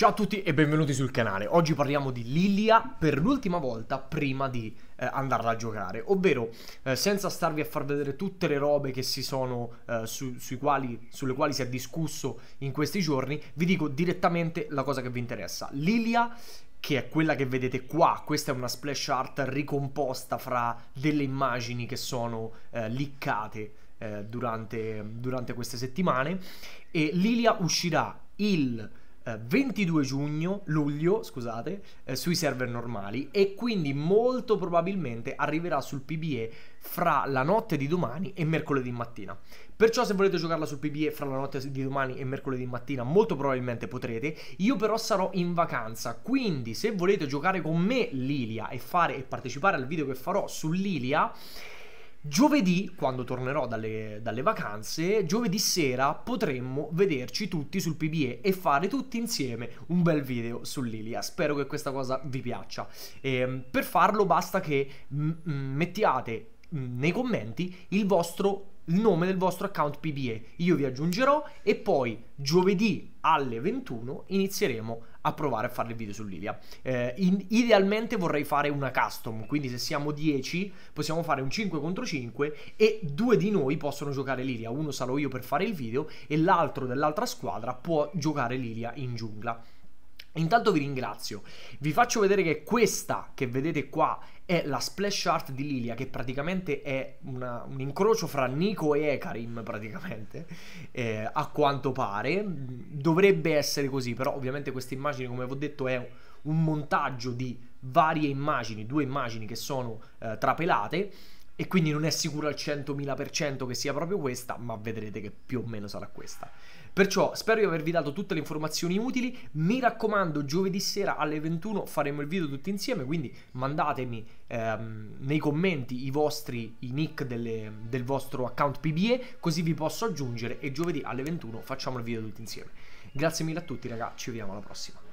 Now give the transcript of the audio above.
Ciao a tutti e benvenuti sul canale. Oggi parliamo di Lilia per l'ultima volta prima di eh, andarla a giocare, ovvero eh, senza starvi a far vedere tutte le robe che si sono eh, su, quali, sulle quali si è discusso in questi giorni, vi dico direttamente la cosa che vi interessa. Lilia che è quella che vedete qua, questa è una splash art ricomposta fra delle immagini che sono eh, liccate eh, durante, durante queste settimane e Lilia uscirà il 22 eh, giugno, luglio, scusate, eh, sui server normali e quindi molto probabilmente arriverà sul PBE fra la notte di domani e mercoledì mattina. Perciò se volete giocarla sul PBE fra la notte di domani e mercoledì mattina molto probabilmente potrete. Io però sarò in vacanza, quindi se volete giocare con me Lilia e fare e partecipare al video che farò su Lilia Giovedì, quando tornerò dalle, dalle, vacanze, giovedì sera potremmo vederci tutti sul PBE e fare tutti insieme un bel video su Lilia. Spero che questa cosa vi piaccia. E, ehm, per farlo basta che mettiate nei commenti il vostro il nome del vostro account PBE. Io vi aggiungerò e poi giovedì alle 21 inizieremo a provare a fare il video su Lilia. Eh, in, idealmente vorrei fare una custom, quindi se siamo 10 possiamo fare un 5 contro 5 e due di noi possono giocare Lilia. Uno sarò io per fare il video e l'altro dell'altra squadra può giocare Lilia in giungla. Intanto vi ringrazio, vi faccio vedere che questa che vedete qua è la splash art di Lilia che praticamente è una, un incrocio fra Nico e Ekarim praticamente eh, a quanto pare. Dovrebbe essere così però ovviamente questa immagine come vi ho detto è un montaggio di varie immagini due immagini che sono eh, trapelate e quindi non è sicuro al 100.000% che sia proprio questa, ma vedrete che più o meno sarà questa. Perciò spero di avervi dato tutte le informazioni utili, mi raccomando giovedì sera alle 21 faremo il video tutti insieme, quindi mandatemi ehm, nei commenti i vostri i nick delle, del vostro account PBE, così vi posso aggiungere e giovedì alle 21 facciamo il video tutti insieme. Grazie mille a tutti ragazzi, ci vediamo alla prossima.